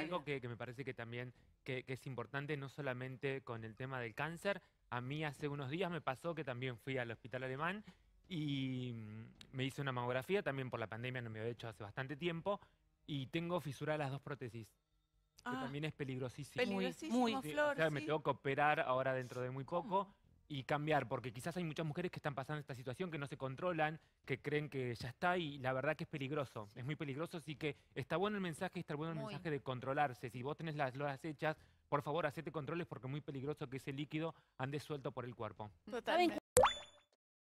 algo que, que me parece que también que, que es importante, no solamente con el tema del cáncer. A mí hace unos días me pasó que también fui al hospital alemán y mm, me hice una mamografía, también por la pandemia no me había hecho hace bastante tiempo, y tengo fisura de las dos prótesis, que Ah, también es peligrosísimo. peligrosísimo, muy. Sí, Flor. o sea, me sí. tengo que operar ahora dentro de muy poco y cambiar, porque quizás hay muchas mujeres que están pasando esta situación, que no se controlan, que creen que ya está y la verdad que es peligroso, es muy peligroso, así que está bueno el mensaje, está bueno el Muy. mensaje de controlarse. Si vos tenés las loas hechas, por favor, hacete controles porque es muy peligroso que ese líquido ande suelto por el cuerpo. Totalmente.